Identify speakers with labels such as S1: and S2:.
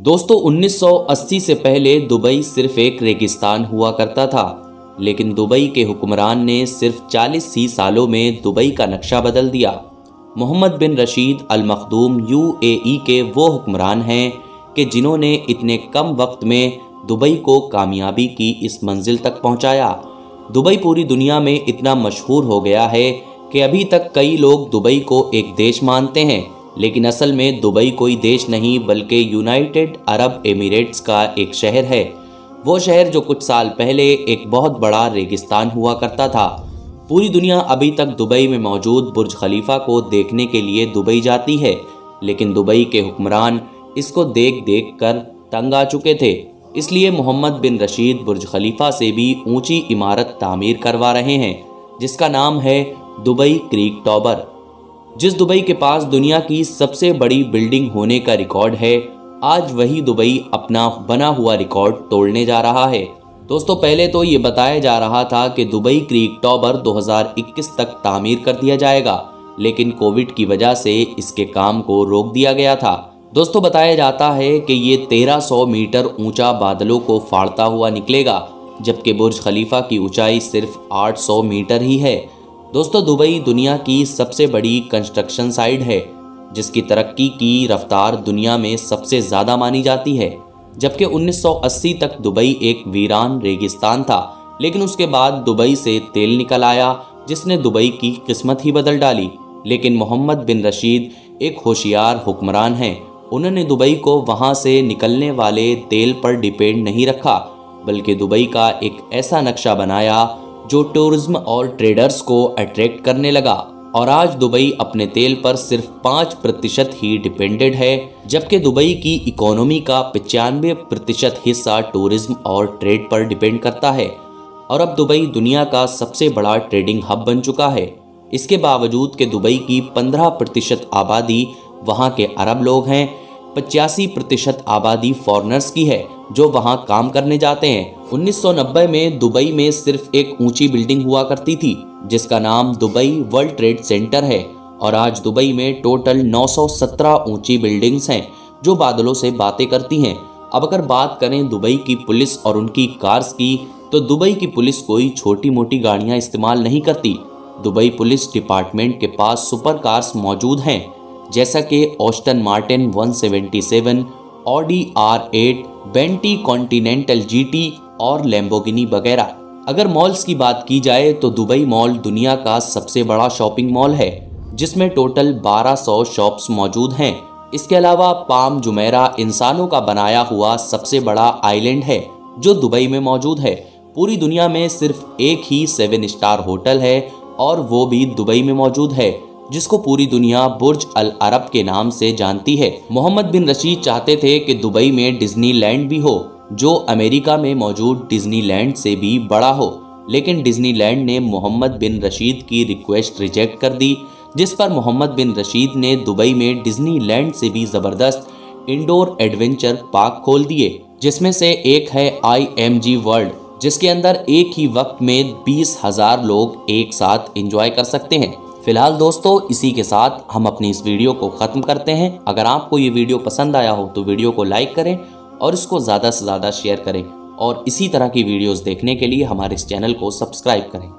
S1: दोस्तों 1980 से पहले दुबई सिर्फ़ एक रेगिस्तान हुआ करता था, लेकिन दुबई के हुक्मरान ने सिर्फ़ 40 ही सालों में दुबई का नक्शा बदल दिया। Mohammed bin Rashid Al Maktoum UAE के वो हुक्मरान हैं कि जिन्होंने इतने कम वक्त में दुबई को कामयाबी की इस मंजिल तक पहुँचाया। दुबई पूरी दुनिया में इतना मशहूर हो गया है कि अभी तक कई लोग दुबई को एक देश मानते हैं। लेकिन असल में दुबई कोई देश नहीं, बल्कि यूनाइटेड अरब एमिरेट्स का एक शहर है। वो शहर जो कुछ साल पहले एक बहुत बड़ा रेगिस्तान हुआ करता था। पूरी दुनिया अभी तक दुबई में मौजूद बुर्ज खलीफा को देखने के लिए दुबई जाती है, लेकिन दुबई के हुक्मरान इसको देख देख कर तंग आ चुके थे। इसलिए मोहम्मद बिन रशीद बुर्ज खलीफा से भी ऊँची इमारत तामीर करवा रहे हैं, जिसका नाम है दुबई क्रीक टॉबर जिस दुबई के पास दुनिया की सबसे बड़ी बिल्डिंग होने का रिकॉर्ड है, आज वही दुबई अपना बना हुआ रिकॉर्ड तोड़ने जा रहा है। दोस्तों, पहले तो ये बताया जा रहा था कि दुबई क्रीक टॉबर 2021 तक तामीर कर दिया जाएगा, लेकिन कोविड की वजह से इसके काम को रोक दिया गया था। दोस्तों, बताया जाता है कि ये 1300 मीटर ऊँचा बादलों को फाड़ता हुआ निकलेगा, जबकि बुर्ज खलीफा की ऊंचाई सिर्फ़ 800 मीटर ही है। दोस्तों, दुबई दुनिया की सबसे बड़ी कंस्ट्रक्शन साइट है, जिसकी तरक्की की रफ्तार दुनिया में सबसे ज़्यादा मानी जाती है। जबकि 1980 तक दुबई एक वीरान रेगिस्तान था, लेकिन उसके बाद दुबई से तेल निकल आया, जिसने दुबई की किस्मत ही बदल डाली। लेकिन मोहम्मद बिन रशीद एक होशियार हुक्मरान हैं। उन्होंने दुबई को वहाँ से निकलने वाले तेल पर डिपेंड नहीं रखा, बल्कि दुबई का एक ऐसा नक्शा बनाया जो टूरिज़्म और ट्रेडर्स को अट्रैक्ट करने लगा। और आज दुबई अपने तेल पर सिर्फ़ पाँच प्रतिशत ही डिपेंडेड है, जबकि दुबई की इकोनॉमी का पचानवे प्रतिशत हिस्सा टूरिज़्म और ट्रेड पर डिपेंड करता है। और अब दुबई दुनिया का सबसे बड़ा ट्रेडिंग हब बन चुका है। इसके बावजूद कि दुबई की 15 प्रतिशत आबादी वहाँ के अरब लोग हैं, पचासी प्रतिशत आबादी फॉरनर्स की है। जो वहाँ काम करने जाते हैं। 1990 में दुबई में सिर्फ़ एक ऊँची बिल्डिंग हुआ करती थी जिसका नाम दुबई वर्ल्ड ट्रेड सेंटर है। और आज दुबई में टोटल 917 ऊँची बिल्डिंग्स हैं जो बादलों से बातें करती हैं। अब अगर बात करें दुबई की पुलिस और उनकी कार्स की तो दुबई की पुलिस कोई छोटी मोटी गाड़ियाँ इस्तेमाल नहीं करती। दुबई पुलिस डिपार्टमेंट के पास सुपर कार्स मौजूद हैं जैसा कि Aston Martin 177, Audi R eight Bentley Continental GT और लेम्बोगिनी वगैरह। अगर मॉल्स की बात की जाए तो दुबई मॉल दुनिया का सबसे बड़ा शॉपिंग मॉल है, जिसमें टोटल 1200 शॉप्स मौजूद हैं। इसके अलावा पाम जुमेरा इंसानों का बनाया हुआ सबसे बड़ा आइलैंड है, जो दुबई में मौजूद है। पूरी दुनिया में सिर्फ़ एक ही सेवन स्टार होटल है और वो भी दुबई में मौजूद है। जिसको पूरी दुनिया बुर्ज अल अरब के नाम से जानती है। मोहम्मद बिन रशीद चाहते थे कि दुबई में डिज्नीलैंड भी हो, जो अमेरिका में मौजूद डिज्नीलैंड से भी बड़ा हो। लेकिन डिज्नीलैंड ने मोहम्मद बिन रशीद की रिक्वेस्ट रिजेक्ट कर दी, जिस पर मोहम्मद बिन रशीद ने दुबई में डिज्नीलैंड से भी ज़बरदस्त इंडोर एडवेंचर पार्क खोल दिए, जिसमें से एक है आई एम जी वर्ल्ड जिसके अंदर एक ही वक्त में बीस हज़ार लोग एक साथ एंजॉय कर सकते हैं। फ़िलहाल दोस्तों, इसी के साथ हम अपनी इस वीडियो को ख़त्म करते हैं। अगर आपको ये वीडियो पसंद आया हो तो वीडियो को लाइक करें और इसको ज़्यादा से ज़्यादा शेयर करें। और इसी तरह की वीडियोस देखने के लिए हमारे इस चैनल को सब्सक्राइब करें।